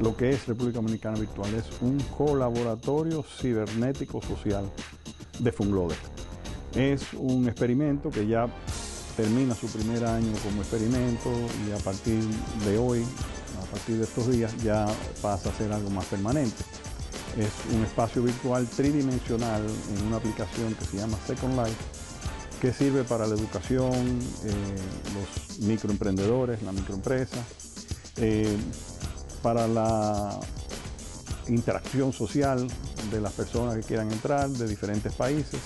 lo que es República Dominicana Virtual. Es un colaboratorio cibernético social de Funglode. Es un experimento que ya termina su primer año como experimento y a partir de hoy, a partir de estos días, ya pasa a ser algo más permanente. Es un espacio virtual tridimensional en una aplicación que se llama Second Life, que sirve para la educación, eh, los microemprendedores, la microempresa, eh, para la interacción social de las personas que quieran entrar de diferentes países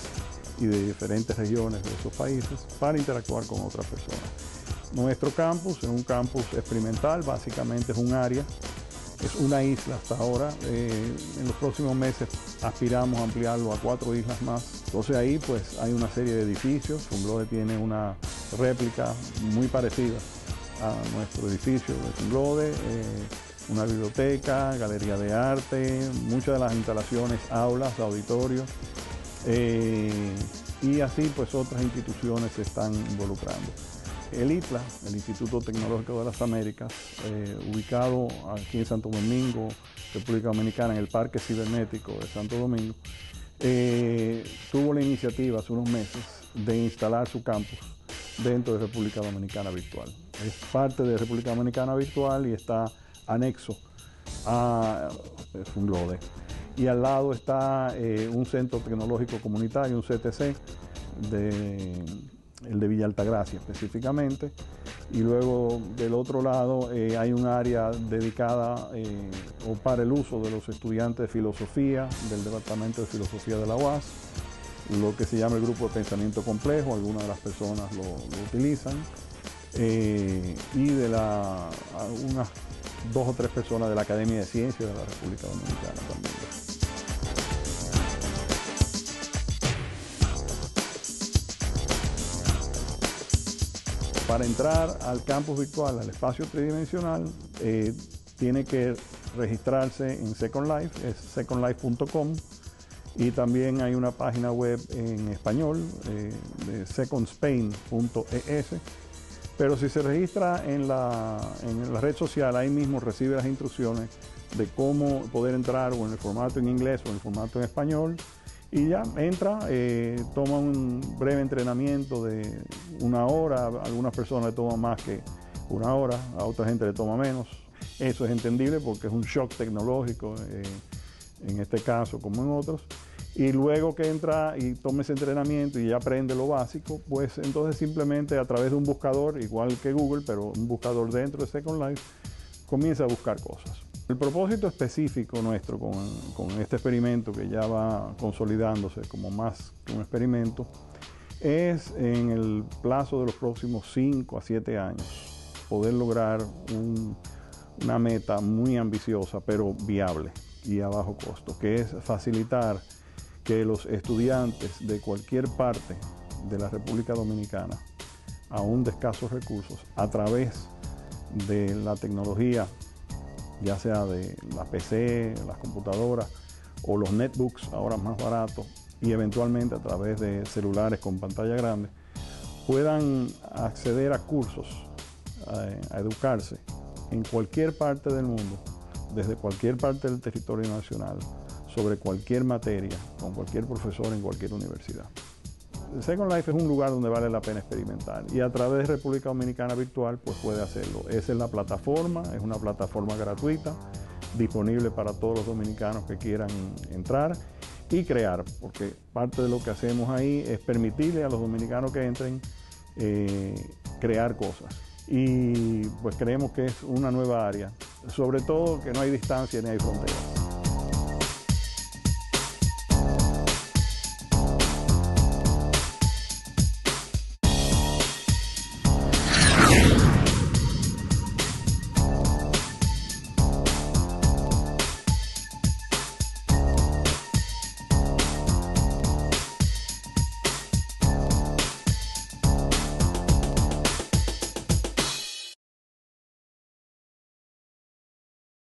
y de diferentes regiones de esos países para interactuar con otras personas. Nuestro campus es un campus experimental, básicamente es un área, es una isla hasta ahora. Eh, en los próximos meses aspiramos a ampliarlo a cuatro islas más. Entonces ahí pues hay una serie de edificios. Funglode tiene una réplica muy parecida a nuestro edificio de Funglode. Eh, una biblioteca, galería de arte, muchas de las instalaciones, aulas, auditorios. Eh, y así pues otras instituciones se están involucrando. El ITLA, el Instituto Tecnológico de las Américas, eh, ubicado aquí en Santo Domingo, República Dominicana, en el Parque Cibernético de Santo Domingo, eh, tuvo la iniciativa hace unos meses de instalar su campus dentro de República Dominicana Virtual. Es parte de República Dominicana Virtual y está anexo a Funglode y al lado está eh, un centro tecnológico comunitario, un CTC, de, el de Villa Altagracia específicamente. Y luego del otro lado eh, hay un área dedicada eh, o para el uso de los estudiantes de filosofía del Departamento de Filosofía de la UAS, lo que se llama el grupo de pensamiento complejo, algunas de las personas lo, utilizan, y de la, unas dos o tres personas de la Academia de Ciencias de la República Dominicana también. Para entrar al campus virtual, al espacio tridimensional, eh, tiene que registrarse en Second Life, es secondlife.com y también hay una página web en español eh, de secondspain.es pero si se registra en la, en la red social, ahí mismo recibe las instrucciones de cómo poder entrar o en el formato en inglés o en el formato en español. Y ya entra, eh, toma un breve entrenamiento de una hora, a algunas personas le toman más que una hora, a otra gente le toma menos. Eso es entendible porque es un shock tecnológico, eh, en este caso como en otros y luego que entra y tome ese entrenamiento y ya aprende lo básico, pues entonces simplemente a través de un buscador, igual que Google, pero un buscador dentro de Second Life, comienza a buscar cosas. El propósito específico nuestro con, con este experimento que ya va consolidándose como más que un experimento es en el plazo de los próximos 5 a 7 años poder lograr una meta muy ambiciosa pero viable y a bajo costo, que es facilitar que los estudiantes de cualquier parte de la República Dominicana, aún de escasos recursos, a través de la tecnología, ya sea de la PC, las computadoras o los netbooks ahora más baratos y eventualmente a través de celulares con pantalla grande, puedan acceder a cursos, a, a educarse en cualquier parte del mundo, desde cualquier parte del territorio nacional, sobre cualquier materia, con cualquier profesor en cualquier universidad. Second Life es un lugar donde vale la pena experimentar y a través de República Dominicana Virtual pues puede hacerlo. Esa es la plataforma, es una plataforma gratuita, disponible para todos los dominicanos que quieran entrar y crear, porque parte de lo que hacemos ahí es permitirle a los dominicanos que entren eh, crear cosas. Y pues creemos que es una nueva área, sobre todo que no hay distancia ni hay fronteras.